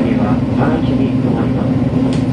にはランチに止まります。